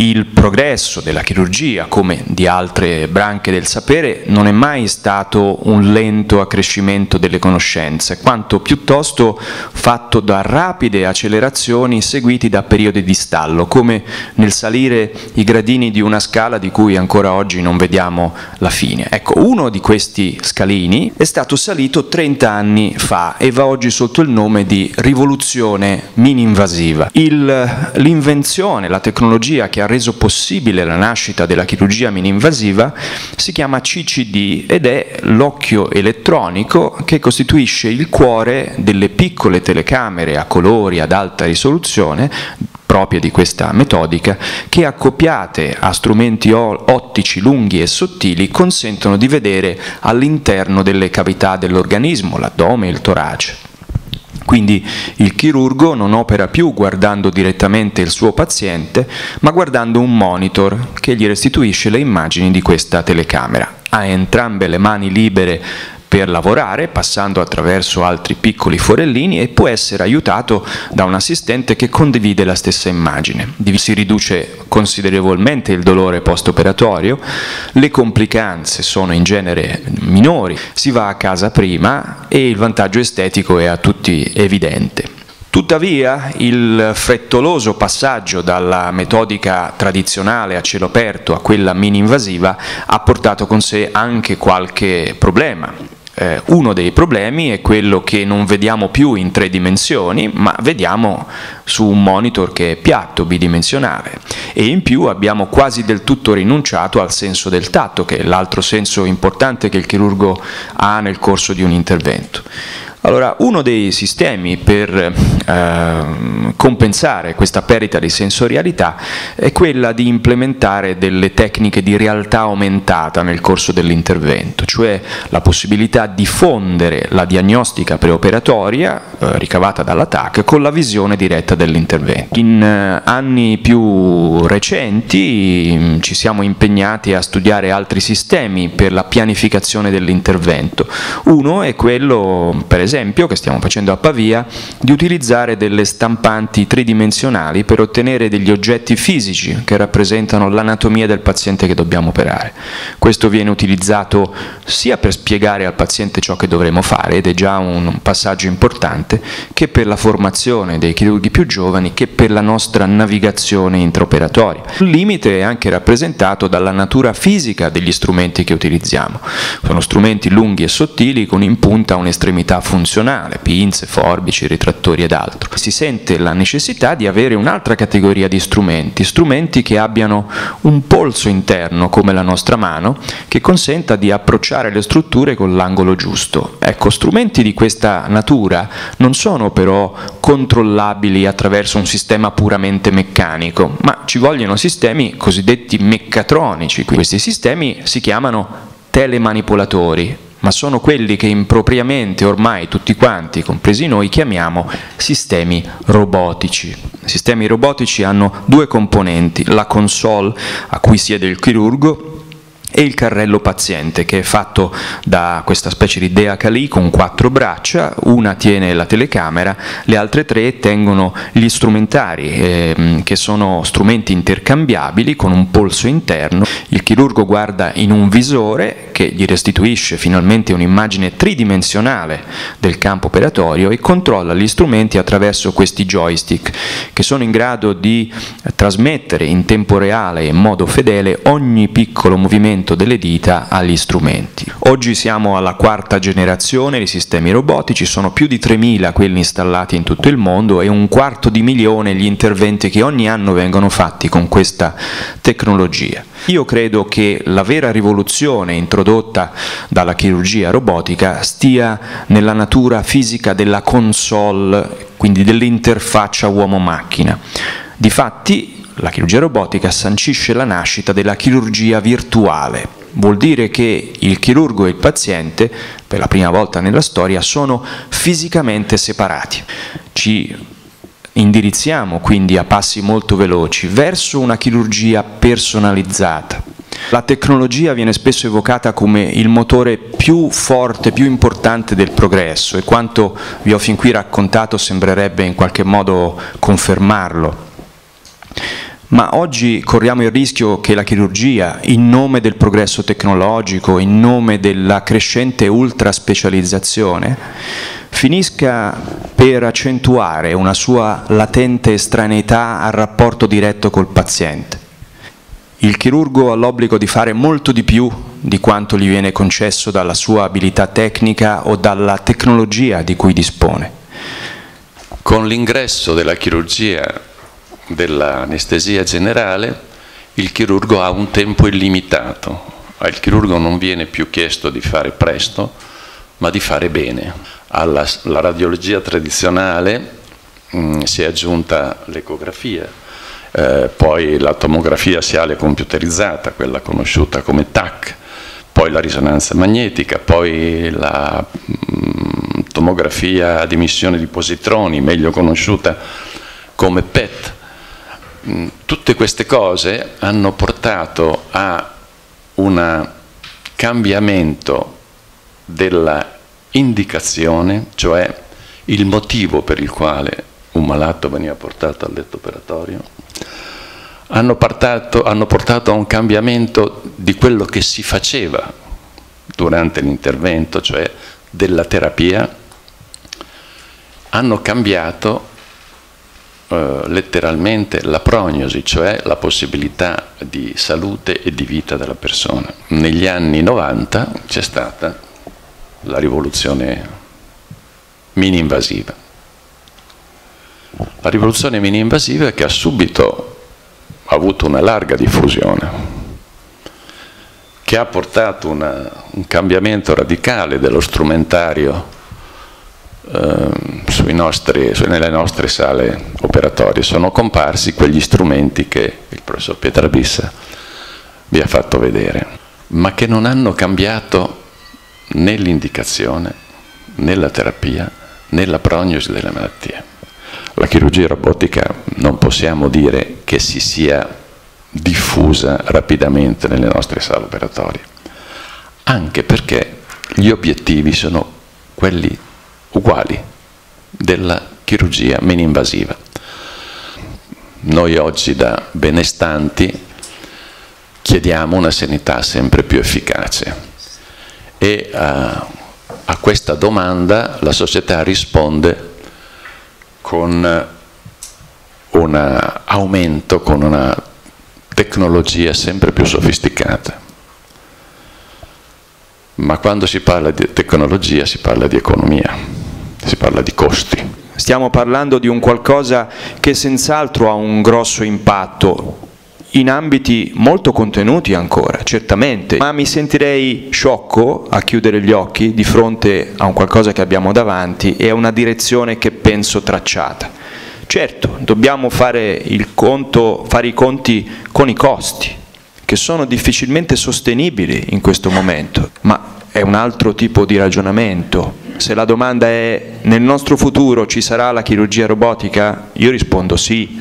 il progresso della chirurgia, come di altre branche del sapere, non è mai stato un lento accrescimento delle conoscenze, quanto piuttosto fatto da rapide accelerazioni seguiti da periodi di stallo, come nel salire i gradini di una scala di cui ancora oggi non vediamo la fine. Ecco, uno di questi scalini è stato salito 30 anni fa e va oggi sotto il nome di rivoluzione mini-invasiva. L'invenzione, la tecnologia che ha reso possibile la nascita della chirurgia mini-invasiva si chiama CCD ed è l'occhio elettronico che costituisce il cuore delle piccole telecamere a colori ad alta risoluzione proprie di questa metodica, che accoppiate a strumenti ottici lunghi e sottili consentono di vedere all'interno delle cavità dell'organismo, l'addome e il torace. Quindi il chirurgo non opera più guardando direttamente il suo paziente, ma guardando un monitor che gli restituisce le immagini di questa telecamera. Ha entrambe le mani libere per lavorare passando attraverso altri piccoli forellini e può essere aiutato da un assistente che condivide la stessa immagine. Si riduce considerevolmente il dolore post-operatorio, le complicanze sono in genere minori, si va a casa prima e il vantaggio estetico è a tutti evidente. Tuttavia il frettoloso passaggio dalla metodica tradizionale a cielo aperto a quella mini-invasiva ha portato con sé anche qualche problema. Eh, uno dei problemi è quello che non vediamo più in tre dimensioni, ma vediamo su un monitor che è piatto, bidimensionale e in più abbiamo quasi del tutto rinunciato al senso del tatto, che è l'altro senso importante che il chirurgo ha nel corso di un intervento. Allora, uno dei sistemi per eh, compensare questa perdita di sensorialità è quella di implementare delle tecniche di realtà aumentata nel corso dell'intervento, cioè la possibilità di fondere la diagnostica preoperatoria eh, ricavata dalla TAC con la visione diretta dell'intervento. In eh, anni più recenti mm, ci siamo impegnati a studiare altri sistemi per la pianificazione dell'intervento. Uno è quello, per esempio, esempio, che stiamo facendo a Pavia, di utilizzare delle stampanti tridimensionali per ottenere degli oggetti fisici che rappresentano l'anatomia del paziente che dobbiamo operare. Questo viene utilizzato sia per spiegare al paziente ciò che dovremo fare, ed è già un passaggio importante, che per la formazione dei chirurghi più giovani, che per la nostra navigazione intraoperatoria. Il limite è anche rappresentato dalla natura fisica degli strumenti che utilizziamo. Sono strumenti lunghi e sottili con in punta un'estremità funzionale funzionale, pinze, forbici, ritrattori ed altro. Si sente la necessità di avere un'altra categoria di strumenti, strumenti che abbiano un polso interno come la nostra mano, che consenta di approcciare le strutture con l'angolo giusto. Ecco, strumenti di questa natura non sono però controllabili attraverso un sistema puramente meccanico, ma ci vogliono sistemi cosiddetti meccatronici. Questi sistemi si chiamano telemanipolatori, ma sono quelli che impropriamente ormai tutti quanti, compresi noi, chiamiamo sistemi robotici. I sistemi robotici hanno due componenti, la console a cui siede il chirurgo e il carrello paziente che è fatto da questa specie di dea Kali con quattro braccia, una tiene la telecamera, le altre tre tengono gli strumentari eh, che sono strumenti intercambiabili con un polso interno, il chirurgo guarda in un visore che gli restituisce finalmente un'immagine tridimensionale del campo operatorio e controlla gli strumenti attraverso questi joystick che sono in grado di trasmettere in tempo reale e in modo fedele ogni piccolo movimento delle dita agli strumenti. Oggi siamo alla quarta generazione di sistemi robotici, sono più di 3.000 quelli installati in tutto il mondo e un quarto di milione gli interventi che ogni anno vengono fatti con questa tecnologia. Io credo che la vera rivoluzione introdotta dalla chirurgia robotica stia nella natura fisica della console, quindi dell'interfaccia uomo-macchina. Difatti la chirurgia robotica sancisce la nascita della chirurgia virtuale. Vuol dire che il chirurgo e il paziente, per la prima volta nella storia, sono fisicamente separati. Ci indirizziamo quindi a passi molto veloci verso una chirurgia personalizzata. La tecnologia viene spesso evocata come il motore più forte, più importante del progresso e quanto vi ho fin qui raccontato sembrerebbe in qualche modo confermarlo. Ma oggi corriamo il rischio che la chirurgia, in nome del progresso tecnologico, in nome della crescente ultraspecializzazione, finisca per accentuare una sua latente estraneità al rapporto diretto col paziente. Il chirurgo ha l'obbligo di fare molto di più di quanto gli viene concesso dalla sua abilità tecnica o dalla tecnologia di cui dispone. Con l'ingresso della chirurgia dell'anestesia generale, il chirurgo ha un tempo illimitato. Al chirurgo non viene più chiesto di fare presto, ma di fare bene. Alla radiologia tradizionale mh, mm, si è aggiunta l'ecografia, eh, poi la tomografia siale computerizzata, quella conosciuta come TAC, poi la risonanza magnetica, poi la mh, mm, tomografia ad emissione di positroni, meglio conosciuta come PET, Mm, tutte queste cose hanno portato a un cambiamento della indicazione, cioè il motivo per il quale un malato veniva portato al letto operatorio, hanno portato, hanno portato a un cambiamento di quello che si faceva durante l'intervento, cioè della terapia, hanno cambiato eh, letteralmente la prognosi, cioè la possibilità di salute e di vita della persona. Negli anni 90 c'è stata la rivoluzione mini-invasiva. La rivoluzione mini-invasiva che ha subito avuto una larga diffusione, che ha portato una, un cambiamento radicale dello strumentario eh, nostri, nelle nostre sale operatorie. Sono comparsi quegli strumenti che il professor Pietrabissa vi ha fatto vedere, ma che non hanno cambiato né l'indicazione, né la terapia, né la prognosi delle malattie. La chirurgia robotica non possiamo dire che si sia diffusa rapidamente nelle nostre sale operatorie, anche perché gli obiettivi sono quelli uguali della chirurgia meno-invasiva. Noi oggi da benestanti chiediamo una sanità sempre più efficace e a, a questa domanda la società risponde con un aumento, con una tecnologia sempre più sofisticata. Ma quando si parla di tecnologia si parla di economia si parla di costi. Stiamo parlando di un qualcosa che senz'altro ha un grosso impatto in ambiti molto contenuti ancora, certamente, ma mi sentirei sciocco a chiudere gli occhi di fronte a un qualcosa che abbiamo davanti e a una direzione che penso tracciata. Certo, dobbiamo fare, conto, fare i conti con i costi, che sono difficilmente sostenibili in questo momento, ma è un altro tipo di ragionamento. Se la domanda è nel nostro futuro ci sarà la chirurgia robotica, io rispondo sì,